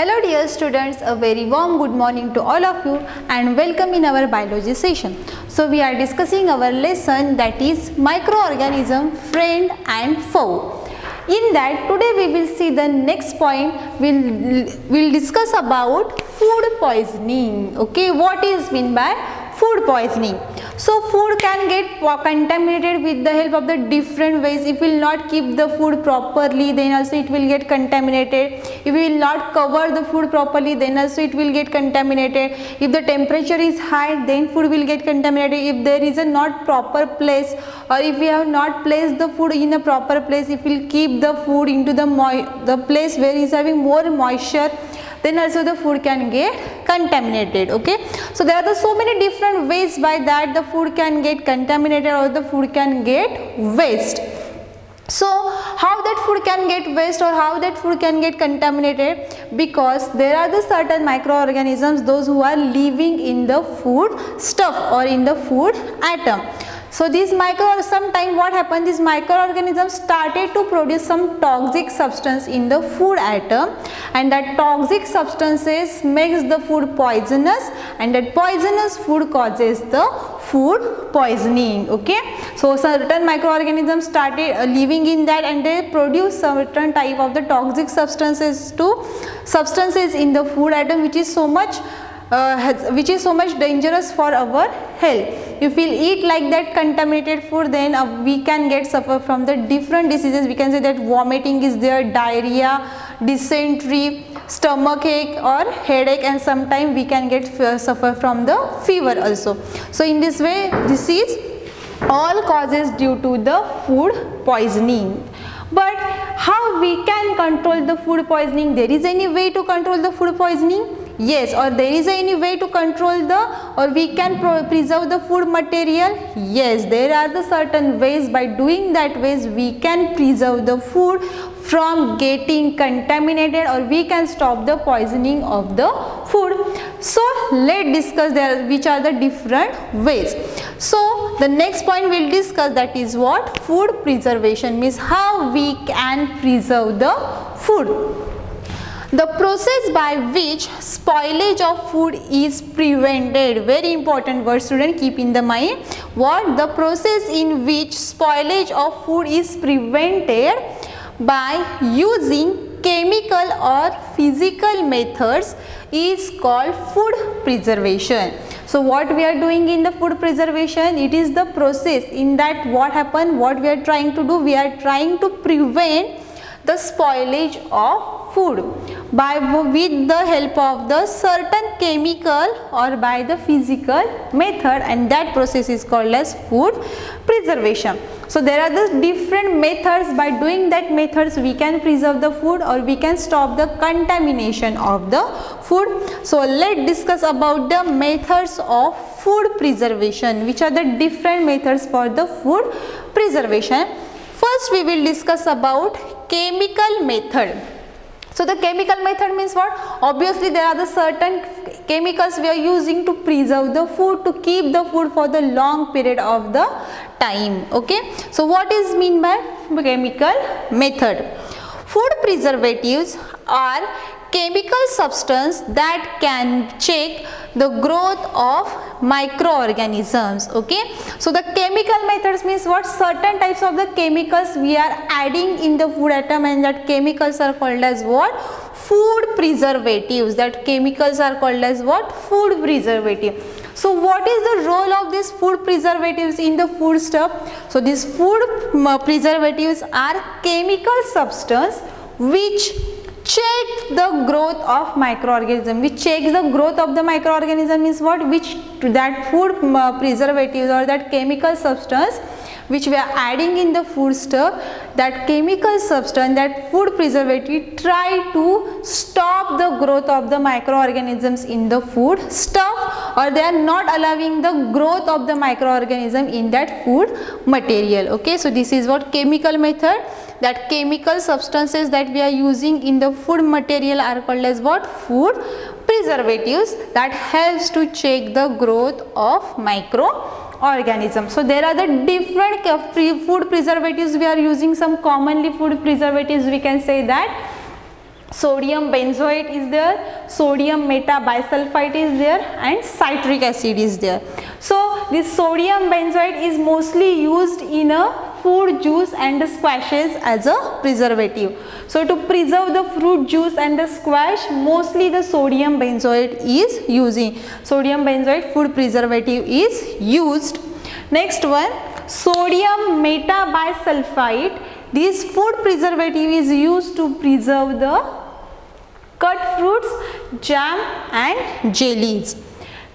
Hello dear students, a very warm good morning to all of you and welcome in our biology session. So we are discussing our lesson that is microorganism, friend and foe. In that today we will see the next point we'll, we'll discuss about food poisoning. Okay, what is mean by food poisoning? So food can get contaminated with the help of the different ways. If we will not keep the food properly then also it will get contaminated. If we will not cover the food properly then also it will get contaminated. If the temperature is high then food will get contaminated. If there is a not proper place or if we have not placed the food in a proper place if we will keep the food into the, the place where is having more moisture then also the food can get contaminated okay? So there are the so many different ways by that the food can get contaminated or the food can get waste. So how that food can get waste or how that food can get contaminated? Because there are the certain microorganisms those who are living in the food stuff or in the food atom so these micro sometime what happened these microorganisms started to produce some toxic substance in the food atom and that toxic substances makes the food poisonous and that poisonous food causes the food poisoning okay? So certain microorganisms started uh, living in that and they produce certain type of the toxic substances to substances in the food atom which is so much uh, has, which is so much dangerous for our health. If we eat like that contaminated food then uh, we can get suffer from the different diseases. We can say that vomiting is there diarrhea dysentery stomach ache or headache and sometimes we can get suffer from the fever also. So in this way is all causes due to the food poisoning. But how we can control the food poisoning? There is any way to control the food poisoning Yes, or there is any way to control the or we can preserve the food material? Yes, there are the certain ways by doing that ways we can preserve the food from getting contaminated or we can stop the poisoning of the food. So, let's discuss there which are the different ways. So, the next point we will discuss that is what? Food preservation means how we can preserve the food. The process by which spoilage of food is prevented. Very important word student keep in the mind. What? The process in which spoilage of food is prevented by using chemical or physical methods is called food preservation. So what we are doing in the food preservation, it is the process in that what happen, what we are trying to do, we are trying to prevent the spoilage of food by with the help of the certain chemical or by the physical method and that process is called as food preservation. So there are the different methods by doing that methods we can preserve the food or we can stop the contamination of the food. So let's discuss about the methods of food preservation which are the different methods for the food preservation. First we will discuss about chemical method. So the chemical method means what? Obviously there are the certain chemicals we are using to preserve the food to keep the food for the long period of the time. Okay. So what is mean by chemical method? Food preservatives are chemical substance that can check the growth of microorganisms okay? So the chemical methods means what? Certain types of the chemicals we are adding in the food atom and that chemicals are called as what? Food preservatives. That chemicals are called as what? Food preservative. So what is the role of these food preservatives in the food stuff? So these food preservatives are chemical substance which check the growth of microorganism. Which checks the growth of the microorganism is what? Which that food uh, preservatives or that chemical substance which we are adding in the food stuff that chemical substance that food preservative try to stop the growth of the microorganisms in the food stuff or they are not allowing the growth of the microorganism in that food material okay? So this is what chemical method. That chemical substances that we are using in the food material are called as what? Food preservatives. That helps to check the growth of microorganisms. So there are the different food preservatives we are using. Some commonly food preservatives we can say that. Sodium benzoate is there, sodium metabisulfite is there. And citric acid is there. So this sodium benzoate is mostly used in a food juice and squashes as a preservative. So to preserve the fruit juice and the squash mostly the sodium benzoate is using. Sodium benzoate food preservative is used. Next one sodium metabisulfite this food preservative is used to preserve the cut fruits, jam and jellies.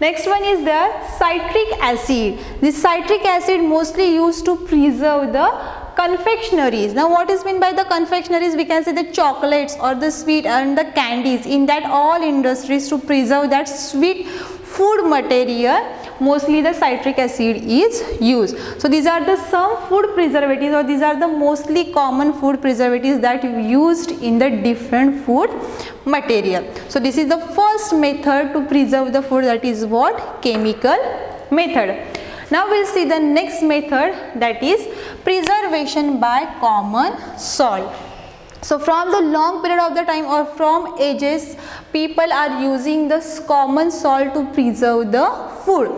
Next one is the citric acid. This citric acid mostly used to preserve the confectionaries. Now what is meant by the confectionaries? We can say the chocolates or the sweet and the candies. In that all industries to preserve that sweet food material mostly the citric acid is used. So these are the some food preservatives or these are the mostly common food preservatives that used in the different food material. So this is the first method to preserve the food that is what chemical method. Now we will see the next method that is preservation by common salt. So from the long period of the time or from ages people are using this common salt to preserve the food.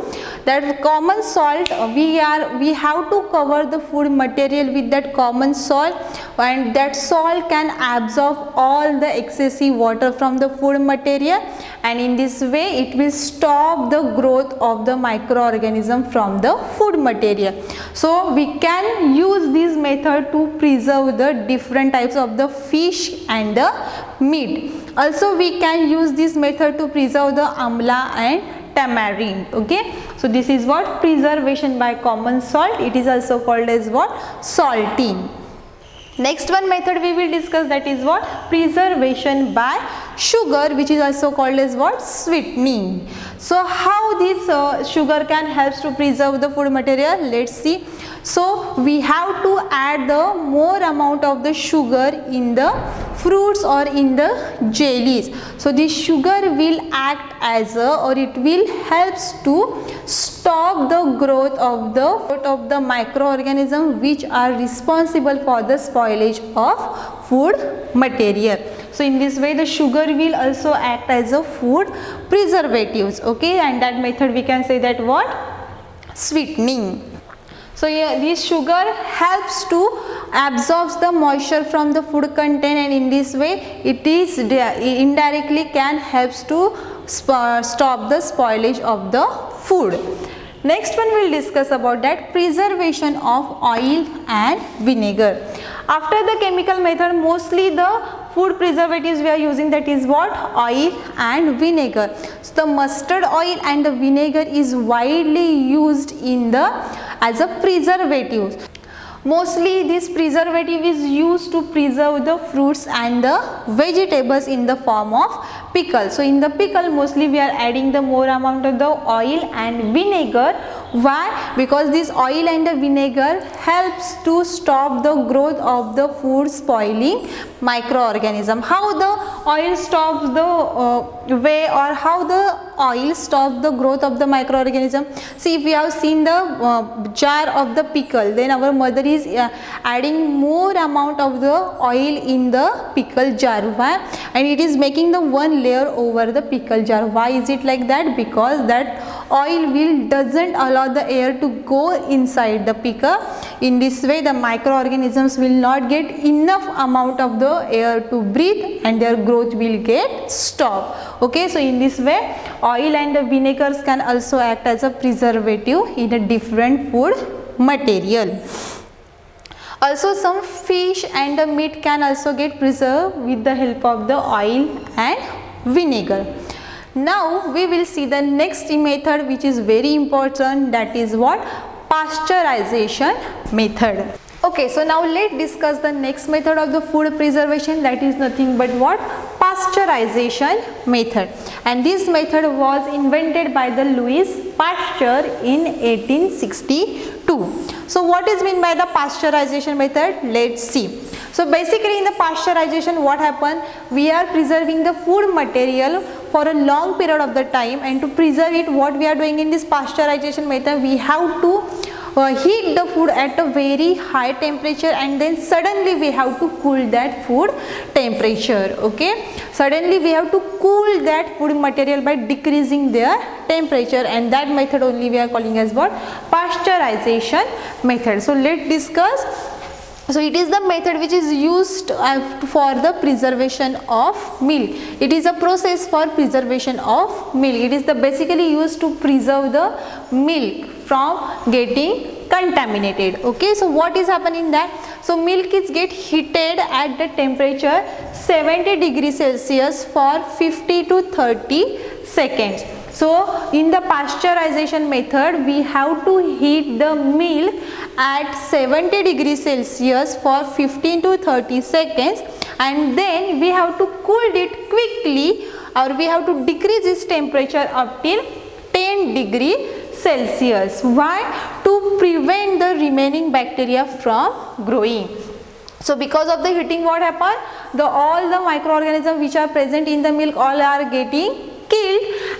That common salt uh, we are we have to cover the food material with that common salt and that salt can absorb all the excessive water from the food material and in this way it will stop the growth of the microorganism from the food material. So we can use this method to preserve the different types of the fish and the meat. Also we can use this method to preserve the amla and tamarind okay? So this is what? Preservation by common salt. It is also called as what? Salting next one method we will discuss that is what? Preservation by sugar which is also called as what sweetening so how this uh, sugar can helps to preserve the food material let's see so we have to add the more amount of the sugar in the fruits or in the jellies. So this sugar will act as a or it will helps to stop the growth of the of the microorganism which are responsible for the spoilage of food material. So in this way the sugar will also act as a food preservatives okay and that method we can say that what sweetening so yeah, this sugar helps to absorbs the moisture from the food content and in this way it is indirectly can helps to stop the spoilage of the food. Next one we will discuss about that preservation of oil and vinegar. After the chemical method mostly the food preservatives we are using that is what oil and vinegar. So the mustard oil and the vinegar is widely used in the as a preservative. Mostly this preservative is used to preserve the fruits and the vegetables in the form of pickle. So in the pickle mostly we are adding the more amount of the oil and vinegar. Why? Because this oil and the vinegar helps to stop the growth of the food spoiling microorganism. How the oil stops the uh, way or how the oil stops the growth of the microorganism. See if we have seen the uh, jar of the pickle then our mother is uh, adding more amount of the oil in the pickle jar. Why? And it is making the one layer over the pickle jar. Why is it like that? Because that oil will doesn't allow the air to go inside the picker. In this way the microorganisms will not get enough amount of the air to breathe and their growth will get stopped. Okay, so in this way oil and the vinegars can also act as a preservative in a different food material. Also some fish and the meat can also get preserved with the help of the oil and vinegar. Now we will see the next method which is very important that is what pasteurization method. Okay, so now let's discuss the next method of the food preservation that is nothing but what pasteurization method and this method was invented by the Louis Pasteur in 1862. So what is mean by the pasteurization method? Let's see. So basically in the pasteurization what happened? We are preserving the food material for a long period of the time and to preserve it what we are doing in this pasteurization method we have to uh, heat the food at a very high temperature and then suddenly we have to cool that food temperature okay? Suddenly we have to cool that food material by decreasing their temperature and that method only we are calling as what? Pasteurization method. So let's discuss so it is the method which is used uh, for the preservation of milk. It is a process for preservation of milk. It is the basically used to preserve the milk from getting contaminated. Okay, so what is happening that? So milk is get heated at the temperature 70 degrees Celsius for 50 to 30 seconds so in the pasteurization method we have to heat the milk at 70 degrees Celsius for 15 to 30 seconds and then we have to cool it quickly or we have to decrease its temperature up till 10 degree Celsius. Why? To prevent the remaining bacteria from growing. So because of the heating what happen? The all the microorganisms which are present in the milk all are getting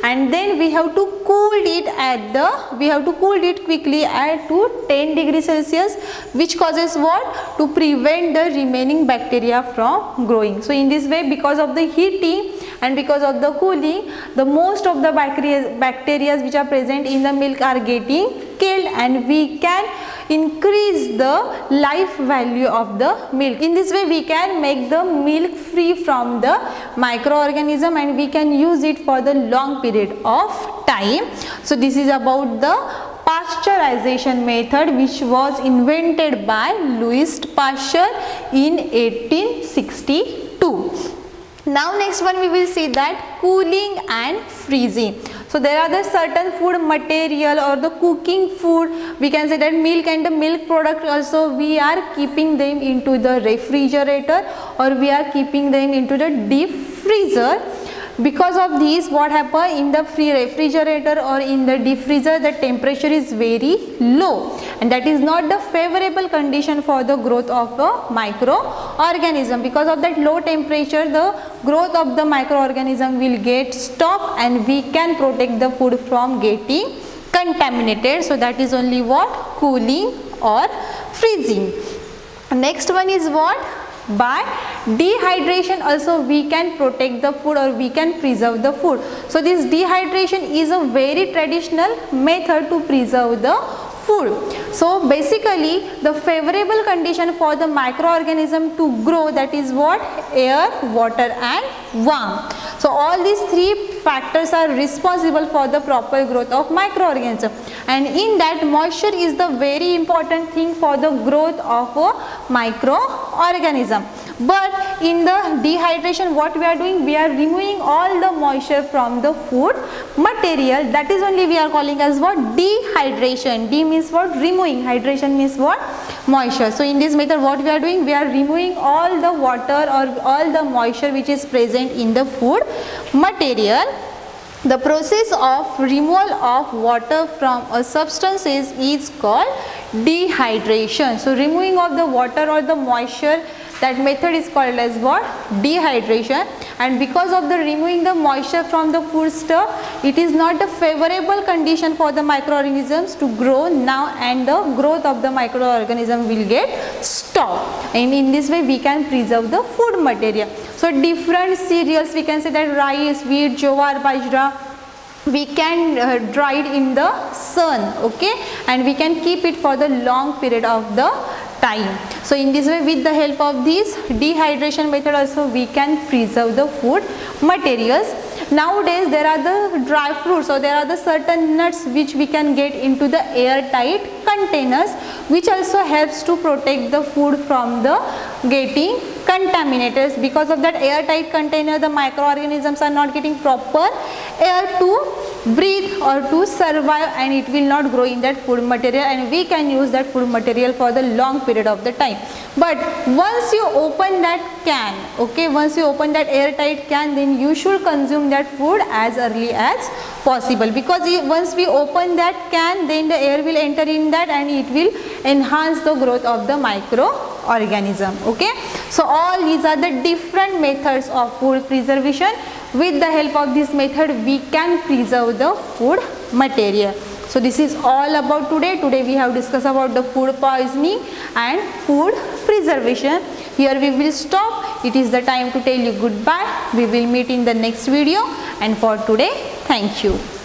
and then we have to cool it at the we have to cool it quickly at to 10 degree celsius which causes what? To prevent the remaining bacteria from growing. So in this way because of the heating and because of the cooling the most of the bacteria bacteria which are present in the milk are getting killed and we can increase the life value of the milk. In this way we can make the milk free from the microorganism and we can use it for the long period of time. So this is about the pasteurization method which was invented by Louis Pasteur in 1862. Now next one we will see that cooling and freezing. So there are the certain food material or the cooking food. We can say that milk and the milk product also we are keeping them into the refrigerator or we are keeping them into the deep freezer because of these what happen in the free refrigerator or in the deep freezer the temperature is very low. And that is not the favorable condition for the growth of a microorganism. Because of that low temperature the growth of the microorganism will get stopped and we can protect the food from getting contaminated. So that is only what? Cooling or freezing. Next one is what by dehydration also we can protect the food or we can preserve the food. So this dehydration is a very traditional method to preserve the food. So basically the favorable condition for the microorganism to grow that is what air, water and warmth. So all these three factors are responsible for the proper growth of microorganism and in that moisture is the very important thing for the growth of a microorganism. But in the dehydration what we are doing we are removing all the moisture from the food material that is only we are calling as what dehydration. D means what removing hydration means what moisture. So in this method what we are doing we are removing all the water or all the moisture which is present in the food material. The process of removal of water from a substance is, is called dehydration. So removing of the water or the moisture that method is called as what? Dehydration and because of the removing the moisture from the food stuff, it is not a favorable condition for the microorganisms to grow now and the growth of the microorganism will get stopped and in this way we can preserve the food material. So different cereals we can say that rice, wheat, jowar, bajra, we can uh, dry it in the sun okay and we can keep it for the long period of the time. So in this way with the help of this dehydration method also we can preserve the food materials. Nowadays there are the dry fruits or there are the certain nuts which we can get into the airtight containers which also helps to protect the food from the getting contaminated because of that airtight container the microorganisms are not getting proper air to breathe or to survive and it will not grow in that food material and we can use that food material for the long period of the time. But once you open that can, okay, once you open that airtight can then you should consume that food as early as possible because once we open that can then the air will enter in that and it will enhance the growth of the microorganism, okay. So all these are the different methods of food preservation with the help of this method we can preserve the food material So this is all about today. Today we have discussed about the food poisoning and food preservation. Here we will stop. It is the time to tell you goodbye. We will meet in the next video and for today thank you.